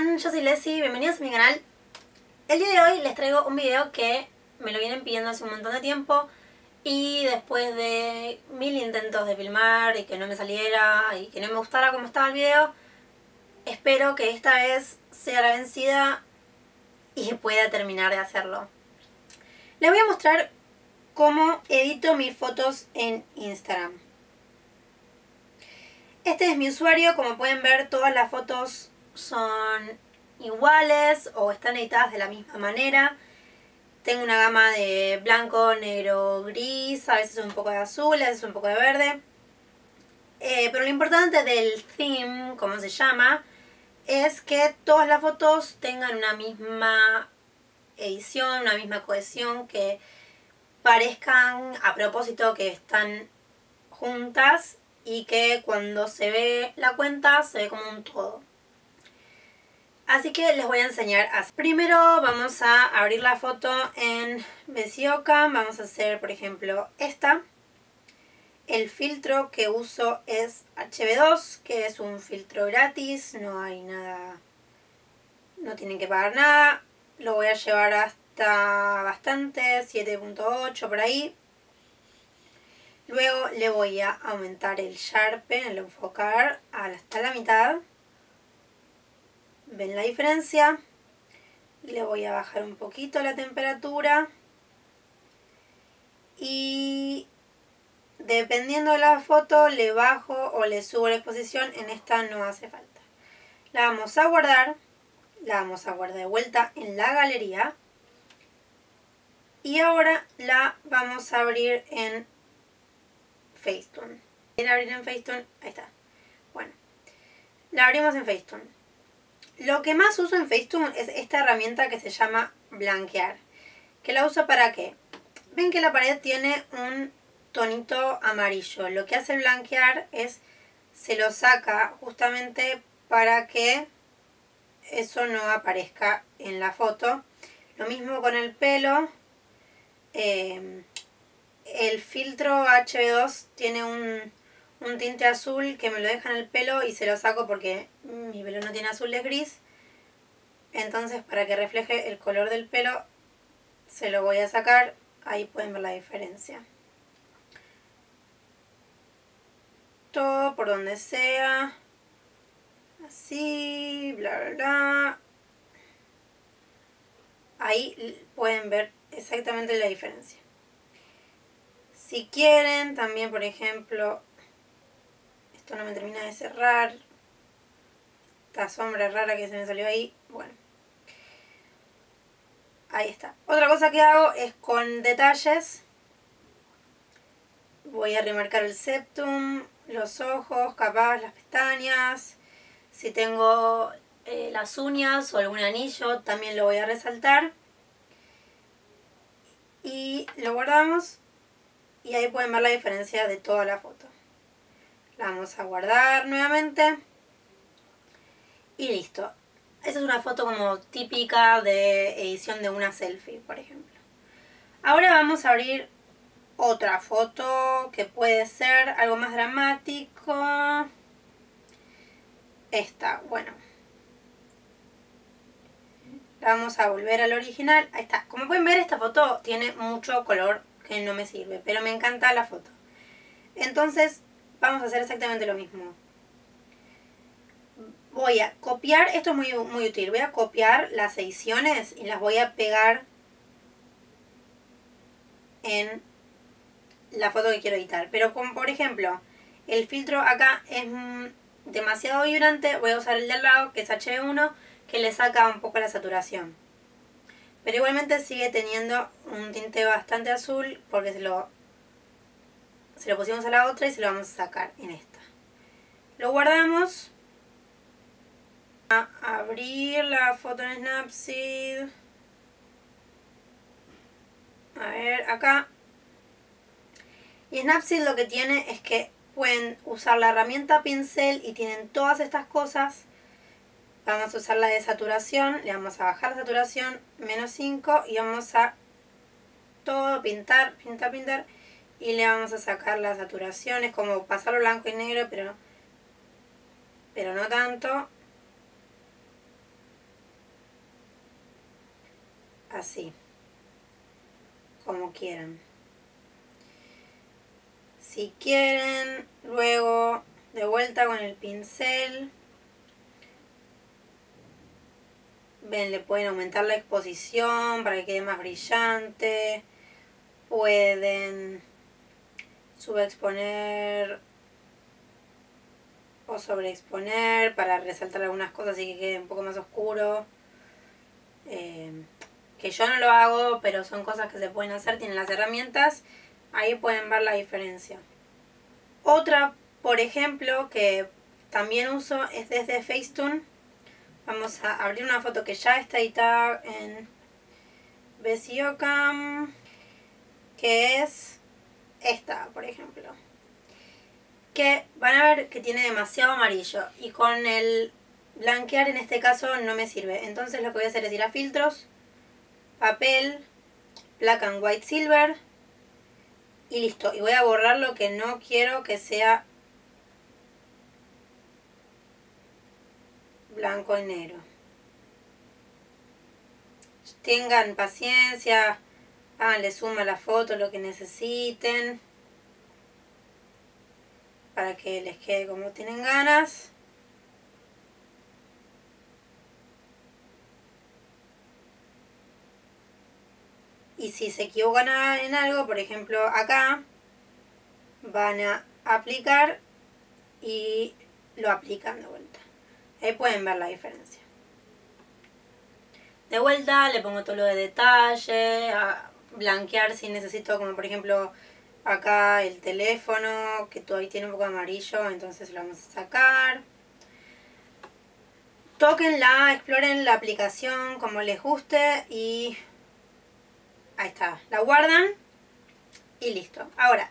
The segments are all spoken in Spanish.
Yo soy Leslie, bienvenidos a mi canal. El día de hoy les traigo un video que me lo vienen pidiendo hace un montón de tiempo y después de mil intentos de filmar y que no me saliera y que no me gustara como estaba el video, espero que esta vez sea la vencida y pueda terminar de hacerlo. Les voy a mostrar cómo edito mis fotos en Instagram. Este es mi usuario, como pueden ver todas las fotos son iguales o están editadas de la misma manera. Tengo una gama de blanco, negro, gris, a veces un poco de azul, a veces un poco de verde. Eh, pero lo importante del theme, como se llama, es que todas las fotos tengan una misma edición, una misma cohesión, que parezcan a propósito que están juntas y que cuando se ve la cuenta se ve como un todo. Así que les voy a enseñar así. Primero vamos a abrir la foto en Besioka. Vamos a hacer, por ejemplo, esta. El filtro que uso es HB2, que es un filtro gratis. No hay nada... No tienen que pagar nada. Lo voy a llevar hasta bastante, 7.8 por ahí. Luego le voy a aumentar el Sharpen, el enfocar hasta la mitad. ¿Ven la diferencia? Le voy a bajar un poquito la temperatura. Y dependiendo de la foto le bajo o le subo la exposición. En esta no hace falta. La vamos a guardar. La vamos a guardar de vuelta en la galería. Y ahora la vamos a abrir en Facetune. ¿Quiere abrir en Facetune? Ahí está. Bueno, la abrimos en Facetune. Lo que más uso en Facetune es esta herramienta que se llama blanquear. ¿Que la uso para qué? Ven que la pared tiene un tonito amarillo. Lo que hace el blanquear es, se lo saca justamente para que eso no aparezca en la foto. Lo mismo con el pelo. Eh, el filtro HB2 tiene un, tinte azul que me lo deja en el pelo y se lo saco porque mi pelo no tiene azul, es gris. Entonces para que refleje el color del pelo se lo voy a sacar. Ahí pueden ver la diferencia. Todo por donde sea. Así, bla, bla, bla. Ahí pueden ver exactamente la diferencia. Si quieren, también por ejemplo, no me termina de cerrar, esta sombra rara que se me salió ahí, bueno. Ahí está. Otra cosa que hago es con detalles. Voy a remarcar el septum, los ojos, capaz las pestañas. Si tengo eh, las uñas o algún anillo, también lo voy a resaltar. Y lo guardamos y ahí pueden ver la diferencia de toda la foto. La vamos a guardar nuevamente y listo. Esa es una foto como típica de edición de una selfie, por ejemplo. Ahora vamos a abrir otra foto que puede ser algo más dramático. Esta, bueno. vamos a volver al original. Ahí está. Como pueden ver, esta foto tiene mucho color que no me sirve, pero me encanta la foto. Entonces vamos a hacer exactamente lo mismo. Voy a copiar, esto es muy, muy útil, voy a copiar las ediciones y las voy a pegar en la foto que quiero editar. Pero como por ejemplo, el filtro acá es demasiado vibrante, voy a usar el de al lado, que es HB1, que le saca un poco la saturación. Pero igualmente sigue teniendo un tinte bastante azul porque se lo, se lo pusimos a la otra y se lo vamos a sacar en esta. Lo guardamos. A abrir la foto en Snapseed. A ver, acá. Y Snapseed lo que tiene es que pueden usar la herramienta pincel y tienen todas estas cosas Vamos a usar la de saturación, le vamos a bajar la saturación, menos 5 y vamos a todo pintar, pintar, pintar y le vamos a sacar la saturación, es como pasarlo blanco y negro pero, pero no tanto. así, como quieran. Si quieren, luego de vuelta con el pincel, ven, le pueden aumentar la exposición para que quede más brillante, pueden subexponer o sobreexponer para resaltar algunas cosas y que quede un poco más oscuro. Eh, que yo no lo hago, pero son cosas que se pueden hacer, tienen las herramientas, ahí pueden ver la diferencia. Otra, por ejemplo, que también uso es desde Facetune. Vamos a abrir una foto que ya está editada en Cam que es esta, por ejemplo. Que van a ver que tiene demasiado amarillo y con el blanquear en este caso no me sirve. Entonces lo que voy a hacer es ir a filtros, papel, black and white silver y listo. Y voy a borrar lo que no quiero que sea blanco y negro. Tengan paciencia, háganle suma a la foto lo que necesiten para que les quede como tienen ganas. Y si se equivocan en algo, por ejemplo acá, van a aplicar y lo aplican de vuelta. Ahí pueden ver la diferencia. De vuelta le pongo todo lo de detalle, blanquear si necesito, como por ejemplo acá el teléfono, que todavía tiene un poco de amarillo, entonces lo vamos a sacar. Tóquenla, exploren la aplicación como les guste y Ahí está, la guardan y listo. Ahora,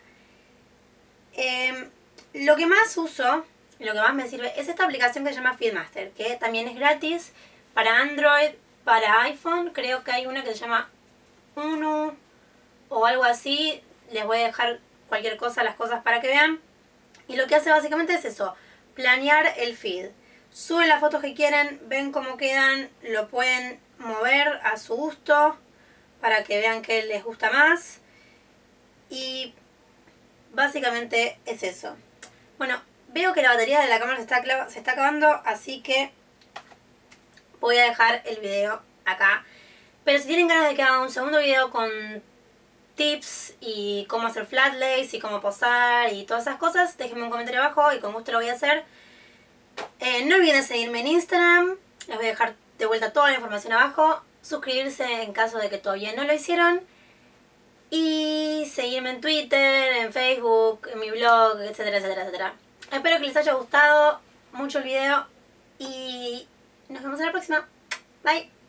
em, lo que más uso, lo que más me sirve, es esta aplicación que se llama Feedmaster, que también es gratis para Android, para iPhone. Creo que hay una que se llama Uno o algo así. Les voy a dejar cualquier cosa, las cosas para que vean. Y lo que hace básicamente es eso, planear el feed. Suben las fotos que quieren, ven cómo quedan, lo pueden mover a su gusto para que vean que les gusta más. Y básicamente es eso. Bueno, veo que la batería de la cámara se está, se está acabando, así que voy a dejar el video acá. Pero si tienen ganas de que haga un segundo video con tips y cómo hacer flat lace y cómo posar y todas esas cosas, déjenme un comentario abajo y con gusto lo voy a hacer. Eh, no olviden seguirme en Instagram, les voy a dejar de vuelta toda la información abajo suscribirse en caso de que todavía no lo hicieron y seguirme en Twitter, en Facebook, en mi blog, etcétera, etcétera, etcétera. Espero que les haya gustado mucho el video y nos vemos en la próxima. Bye.